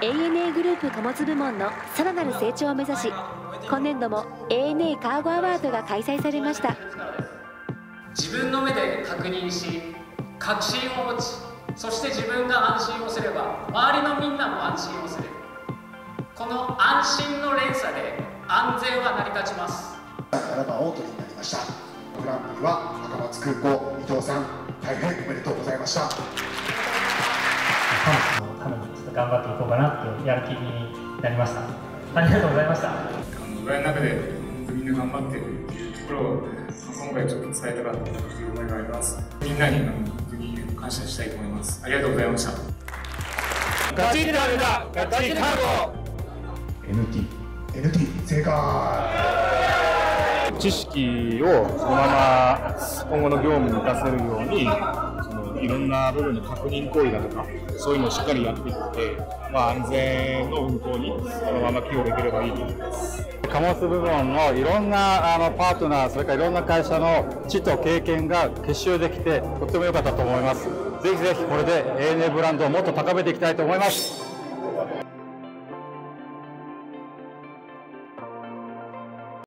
ANA グループ貨物部門のさらなる成長を目指し今年度も ANA カーゴアワードが開催されました。自分の目で確認し確信を持ちそして自分が安心をすれば周りのみんなも安心をする。この安心の連鎖で安全は成り立ちます。7番をお取りになりました。グランプリは高松空港伊藤さん大変おめでとうございました頑張っていこうかなってやる気になりました。ありがとうございました。あの裏の中で本当みんな頑張ってるっていうところを今回ちょっと伝えたかったという思いがあります。みんなに本当に感謝したいと思います。ありがとうございました。ガチッとあるだ。ガチカーゴ NT NT 正解。知識をそのまま今後の業務に活かせるようにいろんな部分の確認行為だとかそういうのをしっかりやっていって、まあ、安全の運行にそのまま寄与できればいいと思います。貨物部門のいろんなあのパートナーそれからいろんな会社の知と経験が結集できてとっても良かったと思います。ぜひぜひこれで ANA ブランドをもっと高めていきたいと思います。